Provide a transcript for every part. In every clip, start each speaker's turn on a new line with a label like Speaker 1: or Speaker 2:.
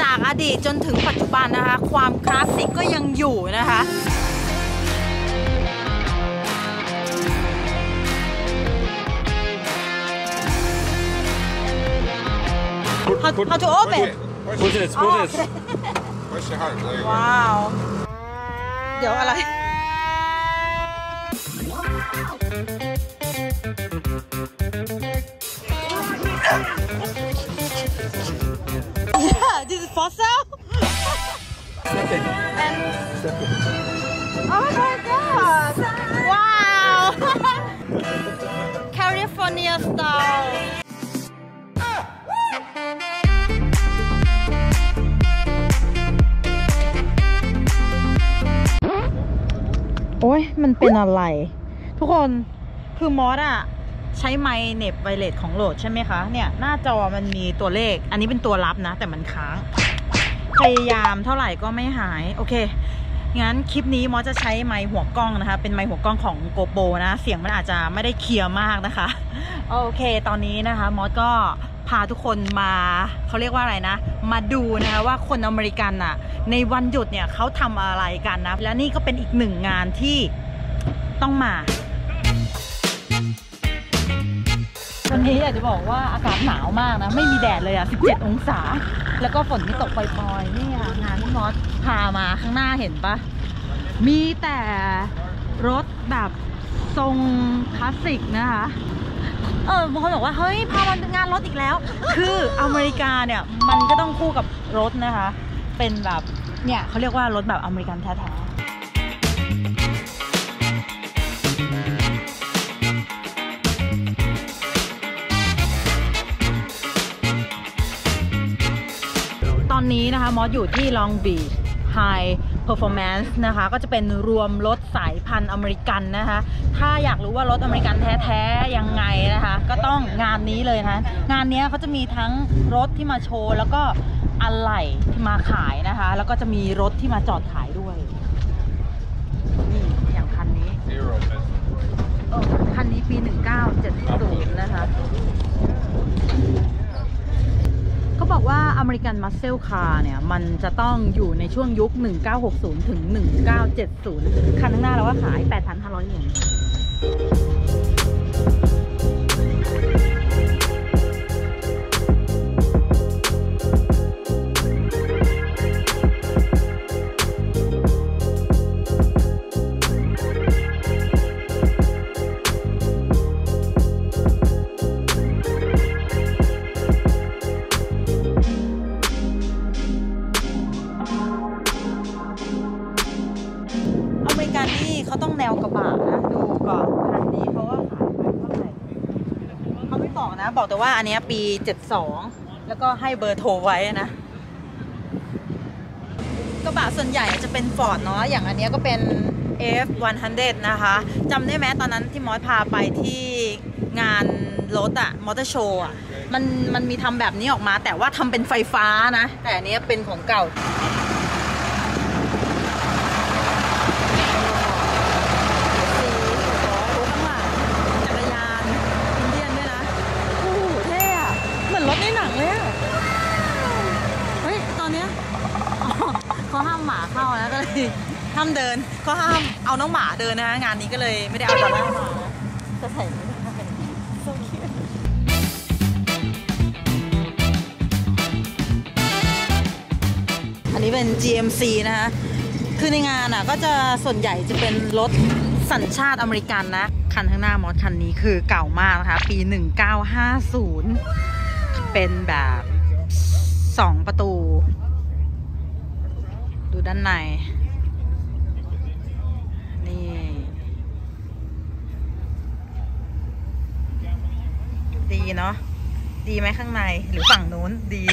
Speaker 1: จากอดีตจนถึงปัจจุบันนะคะ ความคลาสสิกก็ยังอยู่นะคะ How, how to open?
Speaker 2: Push it, push
Speaker 1: Oh,
Speaker 2: it.
Speaker 3: Push it hard. There you go.
Speaker 1: ว้าว เดี๋ยวอะไร yeah, this is for sale. and oh my god! Wow! California style. โอ้ยมันเป็นอะไร ทุกคนคือมอสอะใช้ไมเน็บไวเลสของโหลดใช่ไหมคะ เนี่ย หน้าจอมันมีตัวเลข อันนี้เป็นตัวรับนะ แต่มันค้าง พยายามเท่าไหร่ก็ไม่หาย โอเค งั้นคลิปนี้มอสจะใช้ไมค์หัวกล้องนะคะ เป็นไมค์หัวกล้องของโกโปนะ เสียงมันอาจจะไม่ได้เคลียร์มากนะคะ โอเค ตอนนี้นะคะ มอสก็พาทุกคนมาเขาเรียกว่าอะไรนะ มาดูนะคะว่าคนอเมริกันอะในวันหยุดเนี่ยเขาทำอะไรกันนะ และนี่ก็เป็นอีกหนึ่งงานที่ต้องมา วันนี้อยากจะบอกว่าอากาศหนาวมากนะ ไม่มีแดดเลยอะ17 องศา แล้วก็ฝนที่ตกปล่อยๆนี่อะงานที่มอสพามาข้างหน้าเห็นปะมีแต่รถแบบทรงคลาสสิกนะคะ เออบางคนบอกว่า เฮ้ย พามันงานรถอีกแล้ว คืออเมริกาเนี่ย มันก็ต้องคู่กับรถนะคะ เป็นแบบ เนี่ยเขาเรียกว่ารถแบบอเมริกันแท้ๆ นนี้นะคะมอสอยู่ที่ Long Beach High Performance นะคะ ก็จะเป็นรวมรถสายพันธุ์อเมริกันนะคะ ถ้าอยากรู้ว่ารถอเมริกันแท้ๆ ยังไงนะคะ ก็ต้องงานนี้เลยนะ งานนี้เขาจะมีทั้งรถที่มาโชว์ แล้วก็อะไหล่ที่มาขายนะคะ แล้วก็จะมีรถที่มาจอดขายด้วย นี่อย่างคันนี้
Speaker 3: Zero business.
Speaker 1: เออคันนี้ปี 1970 นะคะ เขาบอกว่า American muscle car เนี่ย มันจะต้องอยู่ในช่วงยุค 1960 ถึง 1970 คันข้างหน้าเราก็ขาย 8,500 เหรียญ บอกนะ บอกแต่ว่าอันนี้ปี 72 แล้วก็ให้เบอร์โทรไว้นะกระบะส่วนใหญ่จะเป็นฟอร์ดเนาะอย่างอันนี้ก็เป็น F100 นะคะจำได้ไหมตอนนั้นที่มอสพาไปที่งานรถอะมอเตอร์โชว์อะมันมันมีทำแบบนี้ออกมา แต่ว่าทำเป็นไฟฟ้านะ แต่อันนี้เป็นของเก่า สีหัวรถข้างหลังจักรยานอินเดียนด้วยนะ โอ้โหเท่อะเหมือนรถในหนังเลยอะเฮ้ย ตอนเนี้ยอ๋อเขาห้ามหมาเข้านะก็เลย ห้ามเดินเขาห้ามเอาน้องหมาเดินนะงานนี้ก็เลยไม่ได้เอาตอนหน้ามาจะใส่ไม่ได้ so cute อันนี้เป็น GMC นะคะคือในงานอะก็จะส่วนใหญ่จะเป็นรถสัญชาติอเมริกันนะ คันข้างหน้ามอสคันนี้คือเก่ามากนะคะ ปี 1950 เป็นแบบ 2 ประตู ดูด้านใน ดีเนาะดีไหมข้างในหรือฝั่งนู้นดี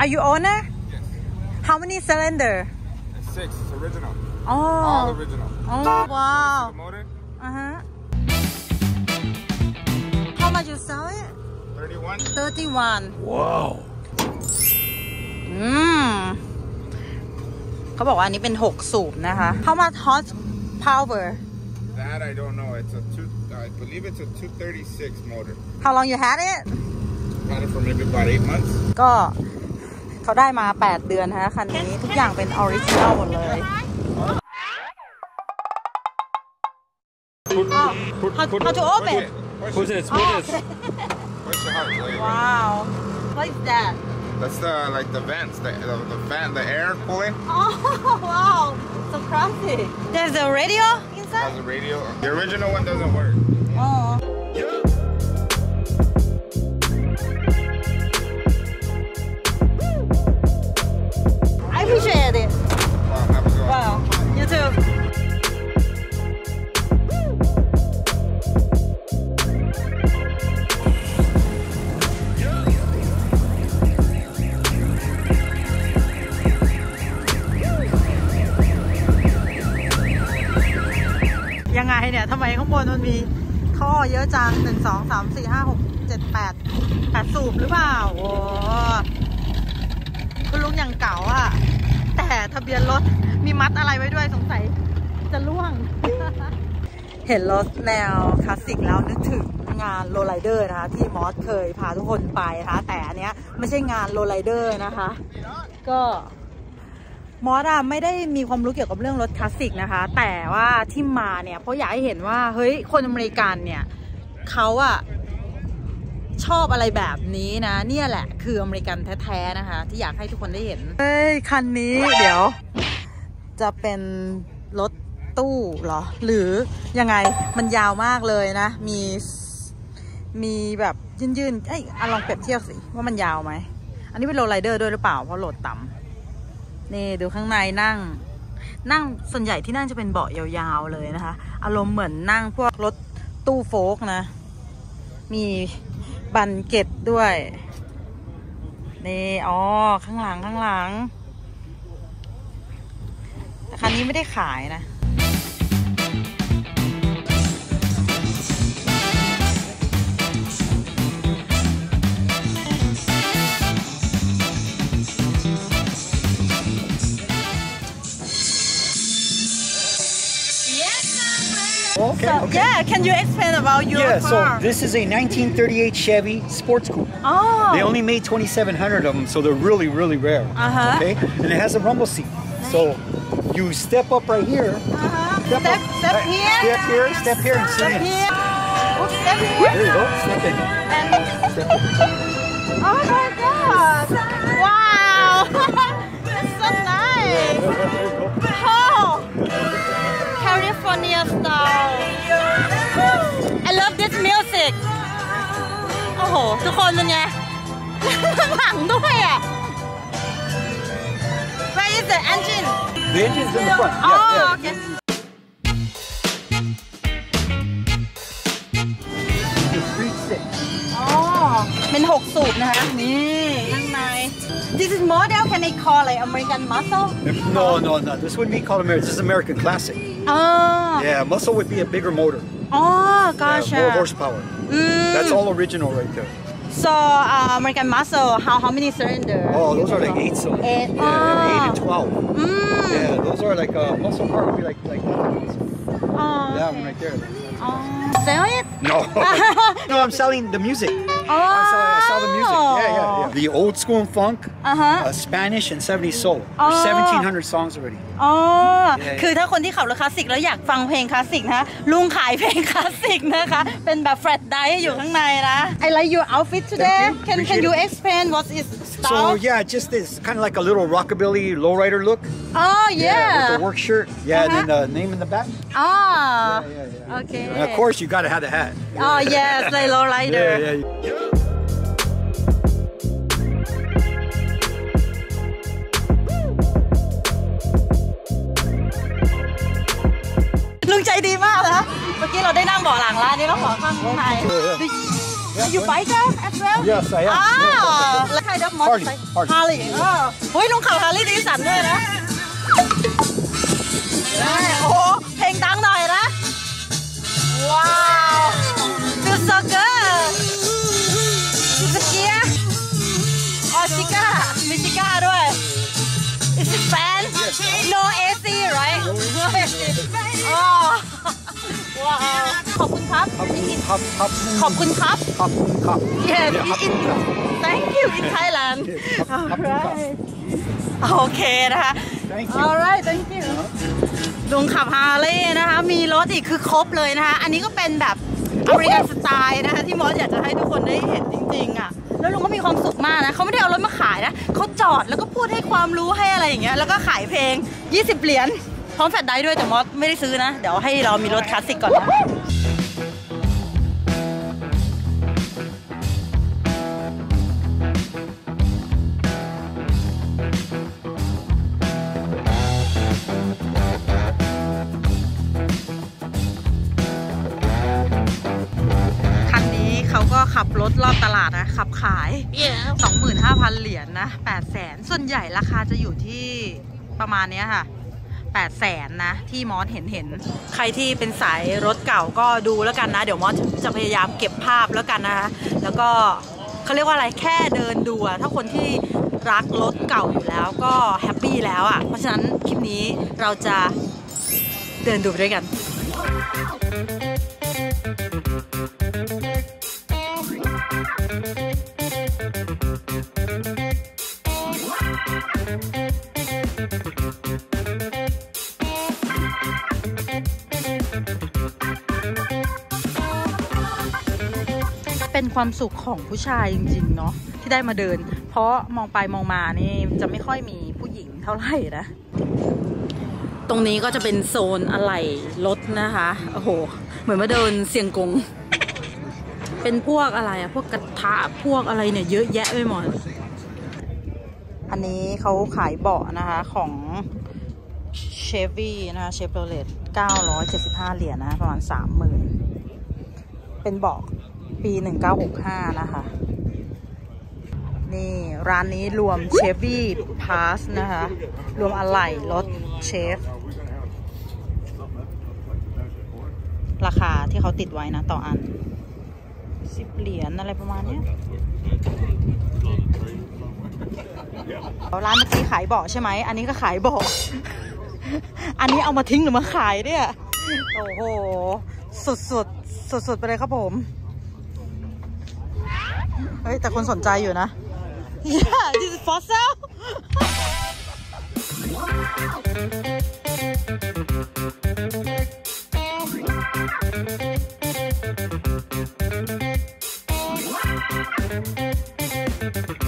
Speaker 1: Are you owner? How many cylinder?
Speaker 3: It's six. It's original.
Speaker 1: Oh.
Speaker 3: All original.
Speaker 1: Oh wow.
Speaker 3: The motor,
Speaker 1: Uh huh. How much you sell it?
Speaker 3: 31.
Speaker 1: 31.
Speaker 2: Wow.
Speaker 1: อืมเขาบอกว่าอันนี้เป็น6สูบนะคะ How much hot power?
Speaker 3: That That I don't know. It's a two. I believe it's a 236 motor.
Speaker 1: How long you had it
Speaker 3: Had it for maybe about eight months.
Speaker 1: ก็เขาได้มา 8 เดือนฮะคันนี้ทุกอย่างเป็นออริจินอลหมดเลย
Speaker 3: Put,
Speaker 1: Oh,
Speaker 3: put,
Speaker 1: how-
Speaker 3: put,
Speaker 1: how to
Speaker 3: push
Speaker 1: open?
Speaker 3: it. Push,
Speaker 2: Push
Speaker 3: it.
Speaker 2: it, push it.
Speaker 3: Push it hard. There you go.
Speaker 1: Wow what is that
Speaker 3: That's the like the vents, the the, the fan, the air pulling.
Speaker 1: Oh wow so classy there's a radio inside
Speaker 3: Has a radio. The original one doesn't work.
Speaker 1: oh I appreciate it
Speaker 3: Wow, have a good one.
Speaker 1: wow you tooยังไงเนี่ยทำไมข้างบนมันมี ท่อเยอะจังหนึ่งสองสามสี่ห้าหกเจ็ดแปดแปดสูบหรือเปล่า โอ้คุณลุงอย่างเก๋าอะแต่ทะเบียนรถมีมัดอะไรไว้ด้วยสงสัยจะร่วง เห็นรถแนวคลาสสิกแล้วนึกถึงงาน lowrider นะคะ ที่มอสเคยพาทุกคนไปนะคะ แต่อันเนี้ยไม่ใช่งาน lowrider นะคะ ก็ มอสอะไม่ได้มีความรู้เกี่ยวกับเรื่องรถคลาสสิกนะคะ แต่ว่าที่มาเนี่ยเพราะอยากให้เห็นว่าเฮ้ยคนอเมริกันเนี่ยเขาอะชอบอะไรแบบนี้นะ เนี่ยแหละคืออเมริกันแท้ๆนะคะ ที่อยากให้ทุกคนได้เห็นเฮ้ยคันนี้เดี๋ยว จะเป็นรถตู้เหรอ หรือยังไงมันยาวมากเลยนะ มีมีแบบยืนๆเอ้ยอลองเปรียบเทียบสิว่ามันยาวไหม อันนี้เป็นโรลไลเดอร์ด้วยหรือเปล่าเพราะโหลดต่ำ นี่ดูข้างในนั่ง นั่งส่วนใหญ่ที่นั่งจะเป็นเบาะยาวๆเลยนะคะ อารมณ์เหมือนนั่งพวกรถตู้โฟกนะ มีบันเก็ตด้วย นี่อ๋อข้างหลังข้างหลังแต่คันนี้ไม่ได้ขายนะ
Speaker 4: Okay.
Speaker 1: So,
Speaker 4: okay.
Speaker 1: yeah, can you explain about your
Speaker 4: Yeah,
Speaker 1: car?
Speaker 4: so this is a 1938 Chevy Sports Coupe.
Speaker 1: oh,
Speaker 4: They only made 2,700 of them, so they're really, really rare.
Speaker 1: Uh-huh.
Speaker 4: Okay, and it has a rumble seat. So you step up right here.
Speaker 1: uh-huh.
Speaker 4: Step,
Speaker 1: step,
Speaker 4: up,
Speaker 1: step
Speaker 4: right,
Speaker 1: here.
Speaker 4: Step here. Step here and sit
Speaker 1: Step here. Oops, step here.
Speaker 4: There you go. Step in.
Speaker 1: And
Speaker 4: Step.
Speaker 1: Oh my god! ทุกคนเป็นไง ข้างหลังด้วยอ่ะ Where is the engine?
Speaker 4: The engine's in the front.
Speaker 1: Oh,
Speaker 4: Yeah, yeah.
Speaker 1: okay.
Speaker 4: The street six.
Speaker 1: อ๋อ เป็น 6 สูบนะคะ นี่ข้างใน This is model can I call like American muscle?
Speaker 4: No, no, no. This wouldn't be called American. This is American Classic.
Speaker 1: อ๋อ
Speaker 4: Yeah, muscle would be a bigger motor.
Speaker 1: อ๋อ
Speaker 4: Yeah,
Speaker 1: gotcha
Speaker 4: more horsepower.
Speaker 1: อืม
Speaker 4: That's all original right there.
Speaker 1: So uh, American muscle, how, how many cylinders?
Speaker 4: Oh, those are like eight cylinder.
Speaker 1: Eight,
Speaker 4: yeah, oh. eight and
Speaker 1: oh.
Speaker 4: twelve.
Speaker 1: Mm.
Speaker 4: Yeah, those are like uh, muscle part would be like like
Speaker 1: oh,
Speaker 4: that okay. one right there.
Speaker 1: Oh. Sell it?
Speaker 4: No. no, I'm selling the music.
Speaker 1: อ๋อ
Speaker 4: I sell, I sell the music. Yeah, yeah, yeah. The old school and funk,
Speaker 1: อ่าฮะ
Speaker 4: uh, Spanish and 70s soul.
Speaker 1: Oh.
Speaker 4: There's 1,700 songs already.
Speaker 1: อ๋อ
Speaker 4: Yeah.
Speaker 1: คือถ้าคนที่ขับรถคลาสสิกแล้วอยากฟังเพลงคลาสสิกนะลุงขายเพลงคลาสสิกนะคะ เป็นแบบแฟลตไดร์อยู่ข้างในนะ I like your outfit today
Speaker 4: Thank you.
Speaker 1: Can Can
Speaker 4: Appreciate
Speaker 1: you
Speaker 4: it.
Speaker 1: explain what is
Speaker 4: So
Speaker 1: style
Speaker 4: yeah, just this kind of like a little rockabilly lowrider look.
Speaker 1: Oh
Speaker 4: With
Speaker 1: yeah
Speaker 4: the work shirt. Yeah, and then the name in the back.
Speaker 1: อ๋อ
Speaker 4: Yeah, yeah, yeah.
Speaker 1: โอเค
Speaker 4: And of course, you got to have the hat.
Speaker 1: Oh yes เลย low rider
Speaker 4: Yeah, yeah.
Speaker 1: ลุงใจดีมากนะ เมื่อกี้เราได้นั่งเบาะหลังแล้วอันนี่เราขอข้างใน อยู่ไบค์จ้า as well
Speaker 4: Yes, I am.
Speaker 1: อ้าวแล้วใครดับมอเตอร์ไซค์
Speaker 4: Harley.
Speaker 1: ฮาร์ลีย์เฮ้ยลุงขับฮาร์ลีย์ดีสันด้วยนะได้โอ้โหเพลงดังหน่อยนะ ว้าว ว้าวขอบคุณครับ
Speaker 4: Hop, hop, hop.
Speaker 1: ขอบคุณครับ
Speaker 4: Hop, hop.
Speaker 1: Yes,
Speaker 4: Yeah, hop,
Speaker 1: in, in,
Speaker 4: hop.
Speaker 1: thank you in Thailand.
Speaker 4: Hop, hop,
Speaker 1: Alright. โอเคนะคะ
Speaker 4: Thank you.
Speaker 1: Alright thank you ลุงขับฮาร์เลย์นะคะ มีรถอีกคือครบเลยนะคะ อันนี้ก็เป็นแบบอเมริกันสไตล์นะคะ ที่มอสอยากจะให้ทุกคนได้เห็นจริงๆอะแล้วลุงก็มีความสุขมากนะเขาไม่ได้เอารถมาขายนะเขาจอดแล้วก็พูดให้ความรู้ให้อะไรอย่างเงี้ยแล้วก็ขายเพลง 20 เหรียญพ ร้อมแฟลชไดรฟ์ด้วยแต่มอสไม่ได้ซื้อนะ เดี๋ยวให้เรามีรถคลาสสิกก่อนนะคันนี้เขาก็ขับรถรอบตลาดนะ ขับขาย25,000 เหรียญนะ800,000ส่วนใหญ่ราคาจะอยู่ที่ประมาณเนี้ยค่ะ 8 0 0แสนนะ ที่มอสเห็นเห็น ใครที่เป็นสายรถเก่าก็ดูแล้วกันนะ เดี๋ยวมอสจะพยายามเก็บภาพแล้วกันนะคะ แล้วก็เขาเรียกว่าอะไรแค่เดินดูอะถ้าคนที่รักรถเก่าอยู่แล้วก็แฮปปี้แล้วอะเพราะฉะนั้นคลิปนี้เราจะเดินดูไปด้วยกัน ความสุขของผู้ชายจริงๆเนาะที่ได้มาเดิน เพราะมองไปมองมานี่จะไม่ค่อยมีผู้หญิงเท่าไหร่นะ ตรงนี้ก็จะเป็นโซนอะไหล่รถนะคะโอ้โห เหมือนมาเดินเซียงกง เป็นพวกอะไรอะพวกกระทะพวกอะไรเนี่ยเยอะแยะไปหมดอันนี้เขาขายเบาะนะคะของเชฟวี่นะคะเชฟโรเลต975 เหรียญนะ ประมาณ 30,000 เป็นเบาะ ปี 1965 นะคะ นี่ร้านนี้รวมเชฟวี่พาสนะคะ รวมอะไหล่รถเชฟ ราคาที่เขาติดไว้นะ ต่ออัน10เหรียญอะไรประมาณเนี้ยร้านเมื่อกี้ขายเบาะใช่ไหม อันนี้ก็ขายเบาะ อันนี้เอามาทิ้งหรือมาขายเนี่ย โอ้โห สุดสดสดสุดๆ ไปเลยครับผม เฮ้ย แต่คนสนใจอยู่นะ Yeah this is fossil เ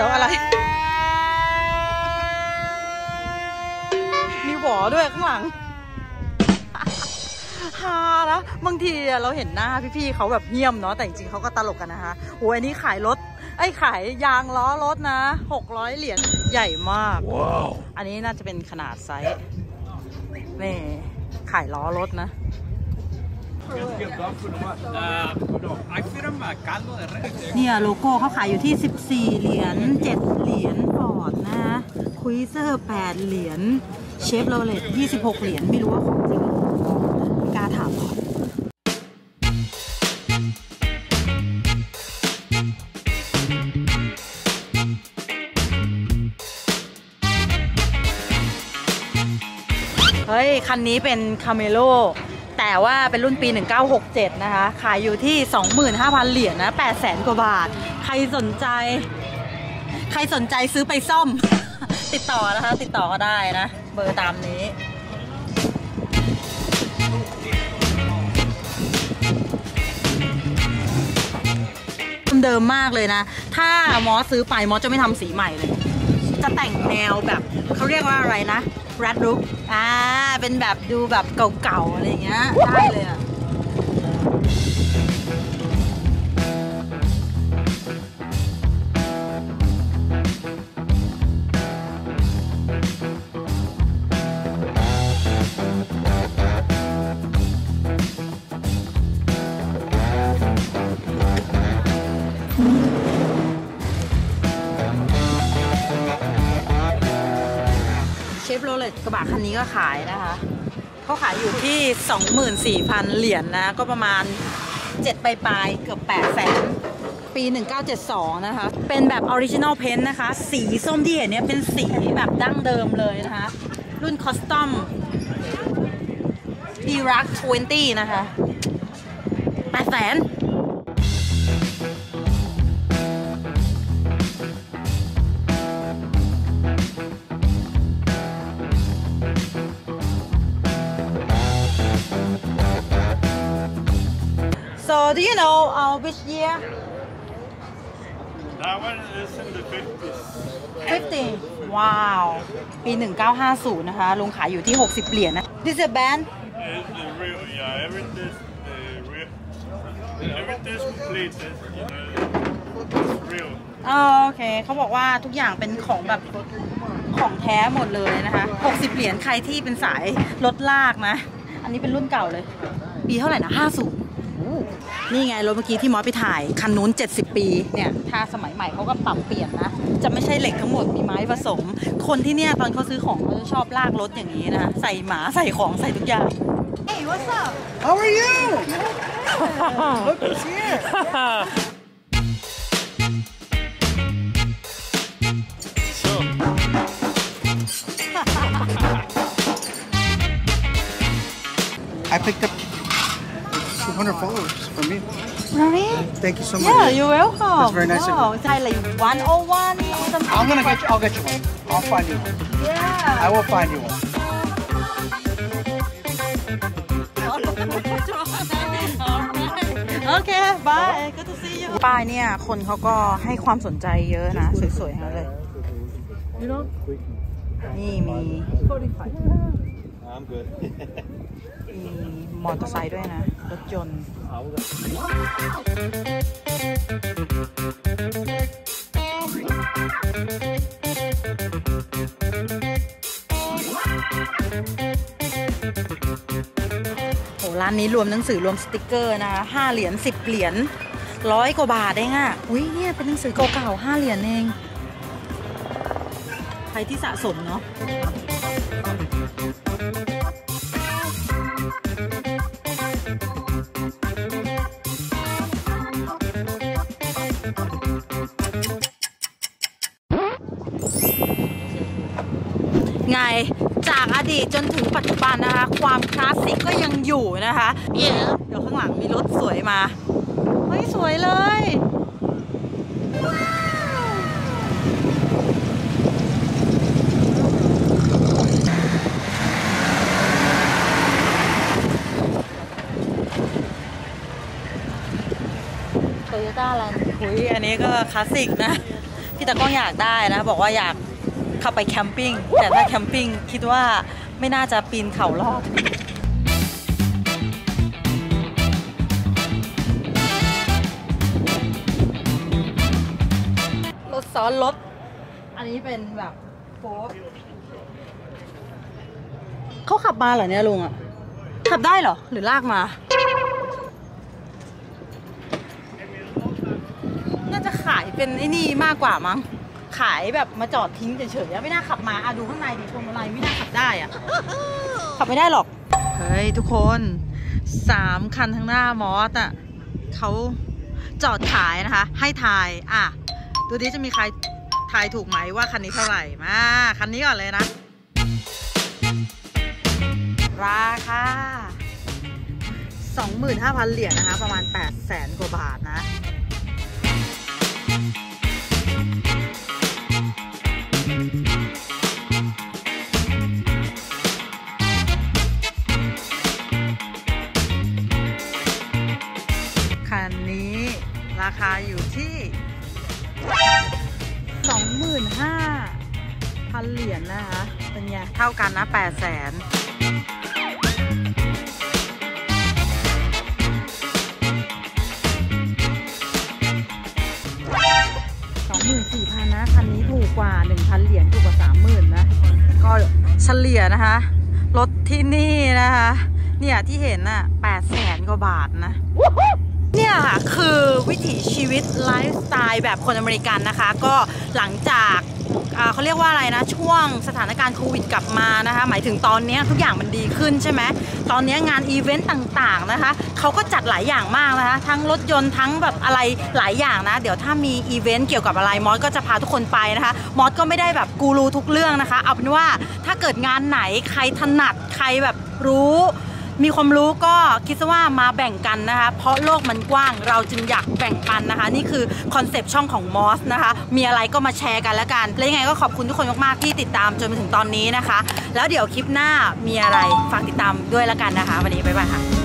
Speaker 1: ดี๋ยวอะไร มีหวอด้วยข้างหลังฮานะบางทีอะเราเห็นหน้าพี่ๆเขาแบบเงียบเนาะแต่จริงๆเขาก็ตลกกันนะคะโอ้ยอันนี้ขายรถไอ้ยขายยางล้อรถนะ 600 เหรียญใหญ่มาก
Speaker 4: Wow.
Speaker 1: อันนี้น่าจะเป็นขนาดไซส์นี่ขายล้อรถนะ เนี่ยโลโก้เขาขายอยู่ที่ 14 เหรียญ 7 เหรียญฟอร์ดนะ Cruiser 8 เหรียญ เชฟโรเลต26 เหรียญ ไม่รู้ว่าของจริงกล้าถามหรอกเฮ้ย คันนี้เป็น Camaro แต่ว่าเป็นรุ่นปี 1967 นะคะ ขายอยู่ที่ 25,000 เหรียญนะ 800,000 กว่าบาท ใครสนใจ ใครสนใจซื้อไปซ่อม ติดต่อนะคะ ติดต่อก็ได้นะ เบอร์ตามนี้เดิมมากเลยนะ ถ้ามอสซื้อไปมอสจะไม่ทำสีใหม่เลย จะแต่งแนวแบบเขาเรียกว่าอะไรนะรัดรุกอ่าเป็นแบบดูแบบเก่าๆอะไรเงี้ยได้เลยอะะคันนี้ก็ขายนะคะเขาขายอยู่ที่ 24,000 เหรียญนะก็ประมาณ7ปลายปลายๆเกือบ8แสนปี 1972 นะคะ เป็นแบบ original paint นะคะ สีส้มที่เห็นเนี่ยเป็นสีแบบดั้งเดิมเลยนะคะ รุ่น Custom Deluxe 20 นะคะ8แสน So do you know uh, which year?
Speaker 2: That one is in the 50s.
Speaker 1: 50ว้าวปี 1950 นะคะลงขายอยู่ที่ 60 เหรียญนะ This is a band
Speaker 2: It's the real, yeah, everything's the real. Everything's complete, it's, you know, it's real.
Speaker 1: อ๋อโอเค เขาบอกว่าทุกอย่างเป็นของแบบของแท้หมดเลยนะคะ 60 เหรียญใครที่เป็นสายรถลากนะ อันนี้เป็นรุ่นเก่าเลย ปีเท่าไหร่นะ 50 นี่ไงรถเมื่อกี้ที่มอสไปถ่ายคันนู้น 70 ปีเนี่ยถ้าสมัยใหม่เขาก็ปรับเปลี่ยนนะ จะไม่ใช่เหล็กทั้งหมดมีไม้ผสม คนที่เนี่ยตอนเขาซื้อของเขาจะชอบลากรถอย่างนี้นะใส่หมาใส่ของใส่ทุกอย่าง Hey what's up
Speaker 4: How are you? Look who's here. I picked up 200 followers for me.
Speaker 1: Really?
Speaker 4: Thank you so much.
Speaker 1: Yeah, you're welcome.
Speaker 4: That's very nice of
Speaker 1: Wow, it's like 101 or something.
Speaker 4: I'm gonna get you. I'll get you one. I'll find you one.
Speaker 1: Yeah.
Speaker 4: I will find you one.
Speaker 1: โอเคบาย good to see you ป้ายเนี่ย คนเขาก็ให้ความสนใจเยอะนะ สวยๆทั้งนั้นเลย นี่มี
Speaker 3: I'm good.
Speaker 1: มีมอเตอร์ไซค์ด้วยนะ รถยนต์โหร้านนี้รวมหนังสือรวมสติกเกอร์นะคะห้าเหรียญสิบเหรียญร้อยกว่าบาทเองอะอุ้ยเนี่ยเป็นหนังสือเก่าๆห้าเหรียญเอง ใครที่สะสมเนาะ ไงจากอดีตจนถึงปัจจุบันนะคะ ความคลาสสิกก็ยังอยู่นะคะเดี๋ยวข้างหลังมีรถสวยมาเฮ้ยสวยเลยโตโยต้า Land Cruiser อันนี้ก็คลาสสิกนะ พี่ตากล้องอยากได้นะ บอกว่าอยาก ขับไป camping แต่ถ้า camping คิดว่าไม่น่าจะปีนเขารอดรถซ้อนรถ อันนี้เป็นแบบโฟล์คเขาขับมาเหรอเนี่ยลุงอะ ขับได้เหรอ หรือลากมา น่าจะขายเป็นไอ้นี่มากกว่ามั้ง ขายแบบมาจอดทิ้งเฉยๆไม่น่าขับมาอะดูข้างในดิพวงมาลัยไม่น่าขับได้อะขับไม่ได้หรอก เฮ้ย ทุกคนสามคันข้างหน้ามอสอะเขาจอดขายนะคะ ให้ทายอะดูดิจะมีใครทายถูกไหมว่าคันนี้เท่าไหร่มาคันนี้ก่อนเลยนะ ราคา25,000 เหรียญนะคะ ประมาณ8แสนกว่าบาทนะ คาอยู่ที่ 25,000พันเหรียญนะคะ เป็นไง เท่ากันนะ8แสนสองหมื่นสี่พันนะ คันนี้ถูกกว่าหนึ่งพันเหรียญถูกกว่าสามหมื่นนะ ก็เฉลี่ยนะคะ รถที่นี่นะคะ เนี่ยที่เห็นน่ะแปดแสนกว่าบาทนะ เนี่ยค่ะคือวิถีชีวิตไลฟ์สไตล์แบบคนอเมริกันนะคะ ก็หลังจากเขาเรียกว่าอะไรนะ ช่วงสถานการณ์โควิดกลับมานะคะ หมายถึงตอนนี้ทุกอย่างมันดีขึ้นใช่ไหมตอนนี้งานอีเวนต์ต่างๆนะคะเขาก็จัดหลายอย่างมากนะคะ ทั้งรถยนต์ทั้งแบบอะไรหลายอย่างนะ เดี๋ยวถ้ามีอีเวนต์เกี่ยวกับอะไรมอสก็จะพาทุกคนไปนะคะมอสก็ไม่ได้แบบกูรูทุกเรื่องนะคะ เอาเป็นว่าถ้าเกิดงานไหนใครถนัดใครแบบรู้ มีความรู้ก็คิดซะว่ามาแบ่งกันนะคะ เพราะโลกมันกว้างเราจึงอยากแบ่งปันนะคะ นี่คือ concept ช่องของมอสนะคะ มีอะไรก็มาแชร์กันแล้วกัน และยังไงก็ขอบคุณทุกคนมากๆที่ติดตามจนมาถึงตอนนี้นะคะ แล้วเดี๋ยวคลิปหน้ามีอะไรฝากติดตามด้วยแล้วกันนะคะ วันนี้บ๊ายบายค่ะ